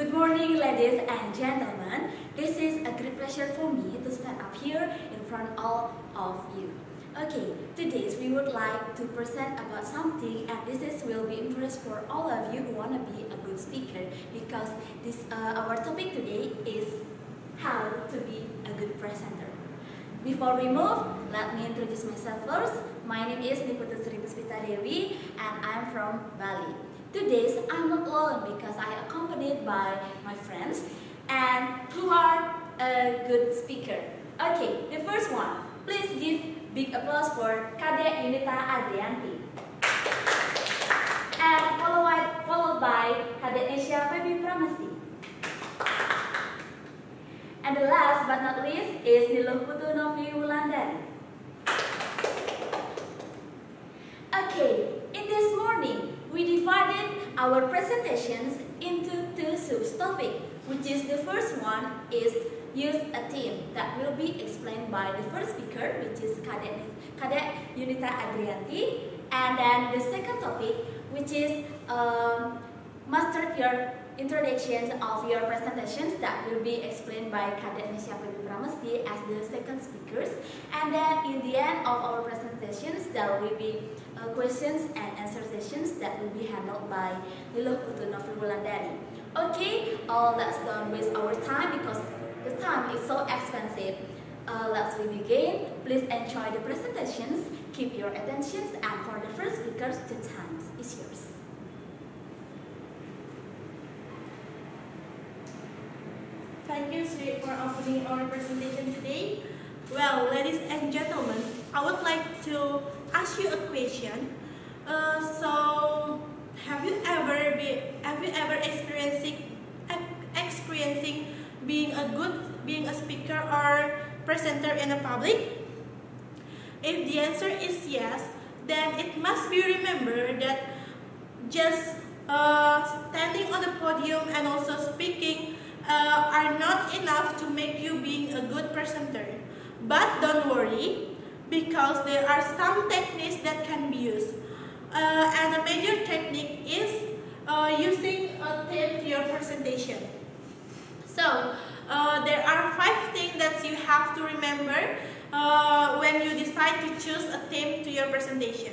Good morning, ladies and gentlemen. This is a great pleasure for me to stand up here in front of all of you. Okay, today we would like to present about something and this is will be interest for all of you who want to be a good speaker because this uh, our topic today is how to be a good presenter. Before we move, let me introduce myself first. My name is Niputu Sri Puspita Dewi and I'm from Bali. Today I'm not alone because I accompanied by my friends and who are a good speaker. Okay, the first one. Please give Big applause for Kadek Yunita Adriyanti. And followed, followed by Kadek Nesha Febi Pramasti. And the last but not least is Niluh Putu Novi Wulandari. Okay, in this morning, we divided our presentations into two subtopics, which is the first one is use a team that will be explained by the first speaker, which is Kadek, Kadek Yunita Adriyanti. And then the second topic, which is um, master your introduction of your presentations that will be explained by Kadek Nesya Pramesti as the second speakers. And then in the end of our presentations, there will be uh, questions and answer sessions that will be handled by Niluh Putu Novi Wulandari. Okay, uh, let's don't waste our time because the time is so expensive. Uh, let's begin. Please enjoy the presentations. Keep your attentions and for the first speakers, the time is yours. Thank you, Sri, for opening our presentation today. Well, ladies and gentlemen, I would like to ask you a question. Uh, so, have you ever be have you ever experiencing experiencing being a good being a speaker or presenter in a public? If the answer is yes, then it must be remembered that just uh, standing on the podium and also speaking uh, are not enough to make you being a good presenter. But don't worry, because there are some techniques that can be used. Uh, and a major technique is uh, using a theme to your presentation. So, uh, there are five things that you have to remember uh, when you decide to choose a theme to your presentation.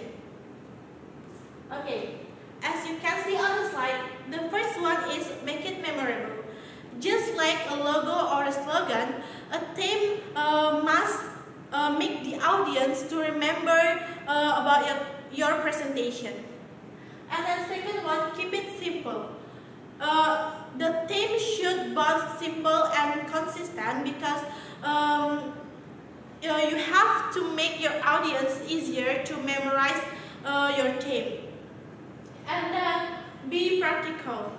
Okay, as you can see on the slide, the first one is make it memorable. Just like a logo or a slogan, a theme uh, must uh, make the audience to remember uh, about your, your presentation. And then second one, keep it simple. Uh, the theme should both simple and consistent because um, you, know, you have to make your audience easier to memorize uh, your theme. And then be practical.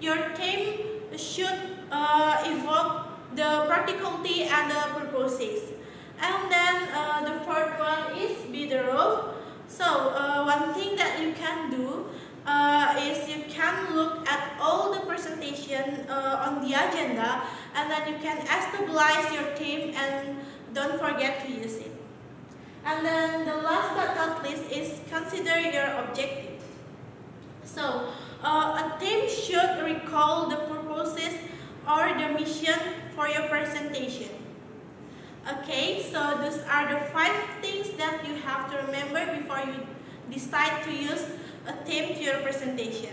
Your theme should uh, evoke the practicality and the purposes. And then uh, the fourth one is be the role. So uh, one thing that you can do uh, is you can look at all the presentation uh, on the agenda and then you can stabilize your team and don't forget to use it. And then the last but not least is consider your objective. So uh, a team should recall the purposes or the mission for your presentation. Okay, so those are the five things that you have to remember before you decide to use a theme to your presentation.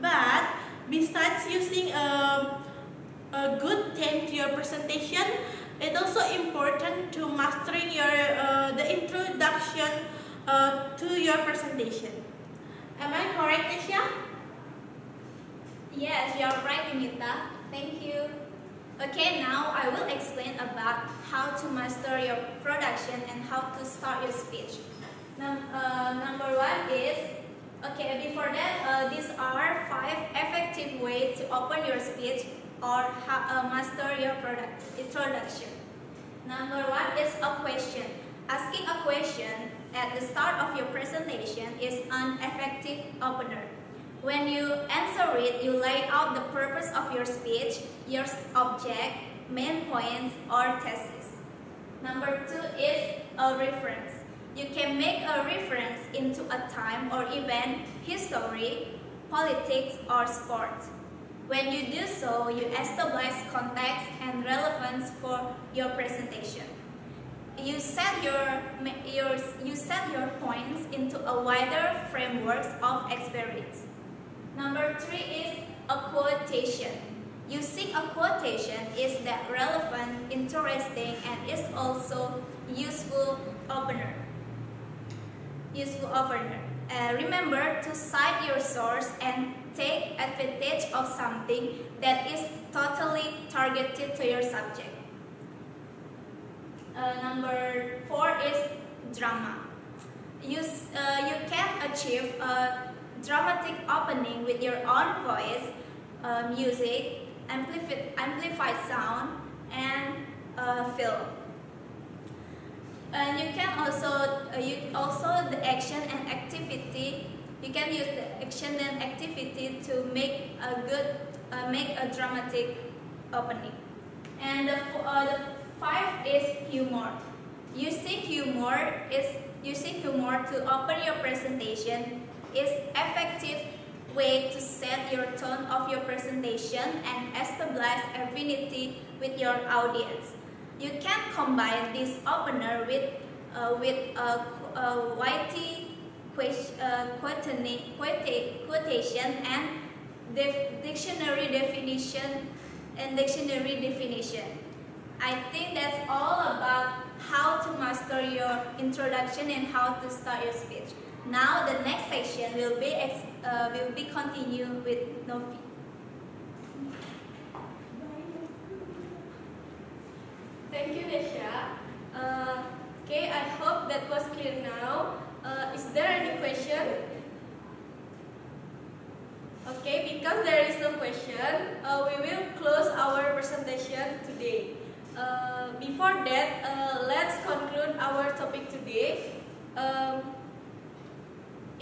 But besides using a, a good theme to your presentation, it's also important to mastering your uh, the introduction uh, to your presentation. Am I correct, Asia? Yes, you're right, Yunita. Thank you. Okay, now I will explain about how to master your production and how to start your speech. Num uh, number one is Okay, before that, uh, these are five effective ways to open your speech or uh, master your product introduction. Number one is a question. Asking a question at the start of your presentation is an effective opener. When you answer it, you lay out the purpose of your speech, your object, main points, or thesis. Number two is a reference. You can make a reference into a time or event, history, politics, or sport. When you do so, you establish context and relevance for your presentation. You set your, your, you set your points into a wider framework of experience. Number three is a quotation. Using a quotation is that relevant, interesting, and is also useful opener. Useful opener. Uh, remember to cite your source and take advantage of something that is totally targeted to your subject. Uh, number four is drama. You, uh, you can achieve a dramatic opening with your own voice, uh, music, amplified, amplified sound, and uh, film. And you can also, uh, you also the action and activity. You can use the action and activity to make a good, uh, make a dramatic opening. And the, uh, the five is humor. Using humor is using humor to open your presentation is effective way to set your tone of your presentation and establish affinity with your audience. You can combine this opener with, uh, with a, a witty uh, quotation and dictionary definition and dictionary definition. I think that's all about how to master your introduction and how to start your speech. Now the next section will be uh, will be continued with Novi. Thank you, Desha. Uh, okay, I hope that was clear now. Uh, is there any question? Okay, because there is no question, uh, we will close our presentation today. Uh, before that, uh, let's conclude our topic today. Um,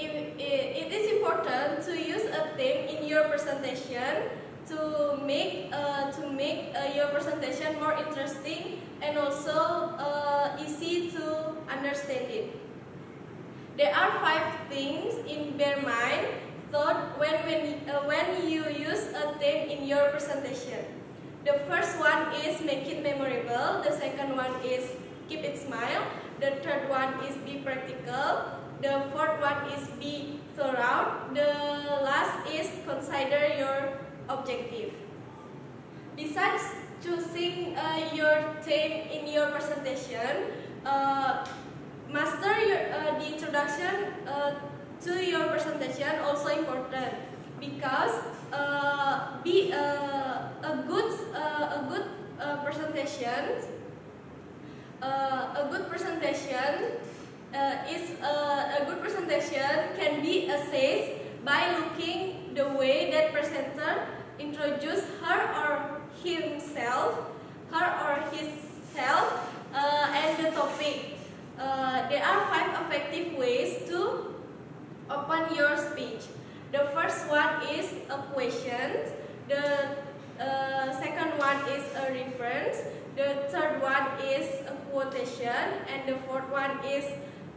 it, is important to use a theme in your presentation to make uh, to make uh, your presentation more interesting and also uh, easy to understand it. There are five things in bear mind thought when when uh, when you use a theme in your presentation. The first one is make it memorable. The second one is keep it smile. The third one is be practical. The fourth one is be thorough. The last is consider your objective. Besides choosing uh, your theme in your presentation, uh, master your, uh, the introduction uh, to your presentation also important because uh, be uh, a good a good presentation a good presentation uh, is uh, a good presentation can be assessed by looking the way that presenter introduce her or himself, her or himself, uh, and the topic. Uh, there are five effective ways to open your speech. The first one is a question. The uh, second one is a reference. The third one is a quotation. And the fourth one is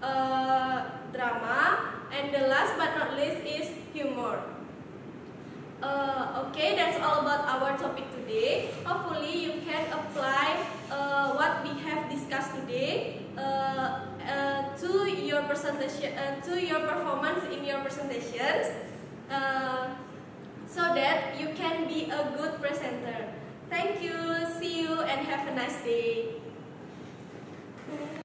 uh, drama, and the last but not least is humor. Uh, okay, that's all about our topic today. Hopefully, you can apply uh, what we have discussed today uh, uh to your presentation, uh, to your performance in your presentations, so that you can be a good presenter. Thank you. See you and have a nice day.